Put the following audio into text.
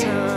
time.